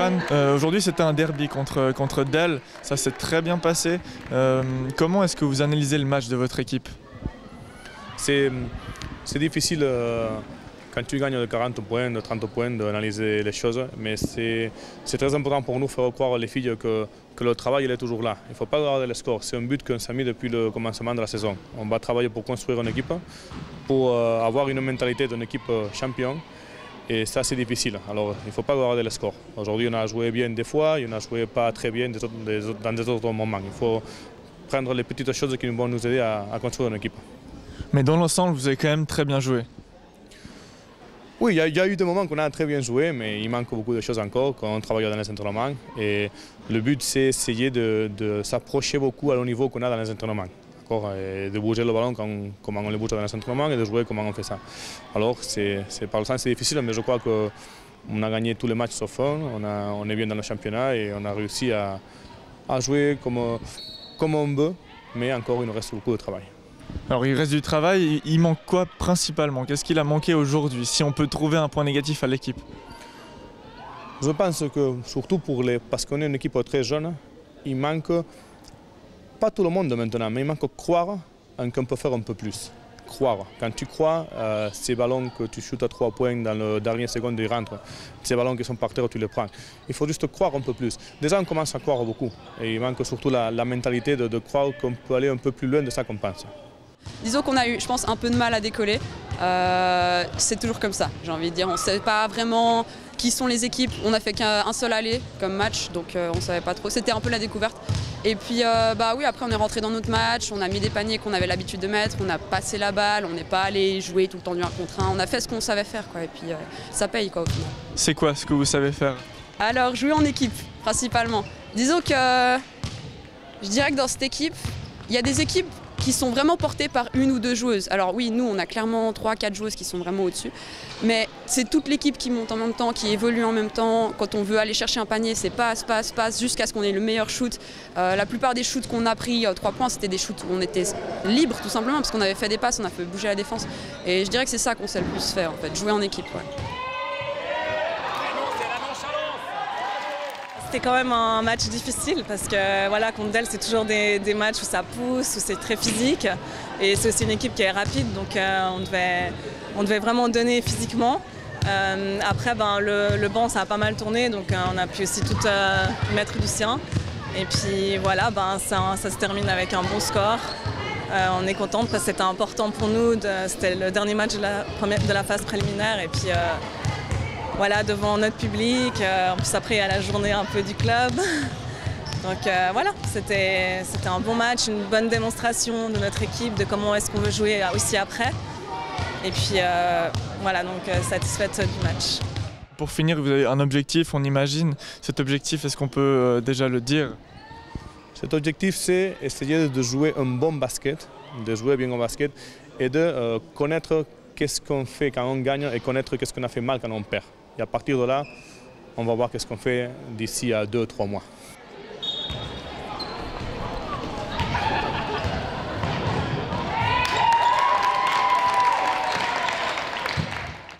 Euh, aujourd'hui c'était un derby contre, contre Dell, ça s'est très bien passé. Euh, comment est-ce que vous analysez le match de votre équipe C'est difficile euh, quand tu gagnes de 40 points, de 30 points, d'analyser les choses, mais c'est très important pour nous faire croire les filles que, que le travail il est toujours là. Il ne faut pas regarder le score, c'est un but qu'on s'est mis depuis le commencement de la saison. On va travailler pour construire une équipe, pour avoir une mentalité d'une équipe championne. Et ça, c'est difficile. Alors, il ne faut pas regarder le score. Aujourd'hui, on a joué bien des fois, on a joué pas très bien dans des autres moments. Il faut prendre les petites choses qui vont nous aider à, construire une équipe. Mais dans l'ensemble, vous avez quand même très bien joué. Oui, il y, a eu des moments qu'on a très bien joué, mais il manque beaucoup de choses encore quand on travaille dans les entraînements. Et le but, c'est essayer de, de s'approcher beaucoup au niveau qu'on a dans les entraînements de bouger le ballon comme, on le bouge dans l'entraînement et de jouer comment on fait ça. Alors, c'est, par le sens, c'est difficile, mais je crois qu'on a gagné tous les matchs sauf un, on, on est bien dans le championnat et on a réussi à, jouer comme, comme on veut, mais encore il nous reste beaucoup de travail. Alors il reste du travail, il manque quoi principalement? Qu'est-ce qu'il a manqué aujourd'hui Si on peut trouver un point négatif à l'équipe? Je pense que surtout pour les, parce qu'on est une équipe très jeune, il manque pas tout le monde maintenant, mais il manque croire qu'on peut faire un peu plus. Croire. Quand tu crois, euh, ces ballons que tu shootes à trois points dans le dernier seconde, ils rentrent. Ces ballons qui sont par terre, tu les prends. Il faut juste croire un peu plus. Déjà, on commence à croire beaucoup. Et il manque surtout la, mentalité de, croire qu'on peut aller un peu plus loin de ça qu'on pense. Disons qu'on a eu, je pense, un peu de mal à décoller. Euh, c'est toujours comme ça, j'ai envie de dire. On ne sait pas vraiment qui sont les équipes. On a fait qu'un seul aller comme match, donc euh, on ne savait pas trop. C'était un peu la découverte. Et puis, euh, bah oui, après on est rentré dans notre match, on a mis des paniers qu'on avait l'habitude de mettre, on a passé la balle, on n'est pas allé jouer tout le temps du 1 contre 1. On a fait ce qu'on savait faire, quoi. Et puis, ça paye, quoi, au final. C'est quoi ce que vous savez faire Alors, jouer en équipe, principalement. Disons que je dirais que dans cette équipe, il y a des équipes qui sont vraiment portées par une ou deux joueuses. Alors oui, nous, on a clairement 3-4 joueuses qui sont vraiment au-dessus, mais c'est toute l'équipe qui monte en même temps, qui évolue en même temps. Quand on veut aller chercher un panier, c'est passe, passe, passe, jusqu'à ce qu'on ait le meilleur shoot. Euh, la plupart des shoots qu'on a pris, 3 euh, points, c'était des shoots où on était libre tout simplement, parce qu'on avait fait des passes, on a fait bouger la défense. Et je dirais que c'est ça qu'on sait le plus faire, en fait, jouer en équipe. C'était quand même un match difficile parce que voilà, contre Dell, c'est toujours des, matchs où ça pousse, où c'est très physique. Et c'est aussi une équipe qui est rapide, donc euh, on, devait, on devait vraiment donner physiquement. Euh, après, ben, le, banc, ça a pas mal tourné, donc euh, on a pu aussi tout mettre du sien. Et puis voilà, ben, ça, se termine avec un bon score. on est contente parce que c'était important pour nous. C'était le dernier match de la, de la phase préliminaire. Et puis voilà, devant notre public. Euh, en plus, après, il y a la journée un peu du club. Donc euh, voilà, c'était un bon match, une bonne démonstration de notre équipe, de comment est-ce qu'on veut jouer aussi après. Et puis euh, voilà, donc satisfaite du match. Pour finir, vous avez un objectif, on imagine. Cet objectif, est-ce qu'on peut déjà le dire? Cet objectif, c'est essayer de jouer un bon basket, de jouer bien au basket et de connaître qu'est-ce qu'on fait quand on gagne et connaître qu'est-ce qu'on a fait mal quand on perd. Et à partir de là, on va voir qu'est-ce qu'on fait d'ici à deux, trois mois.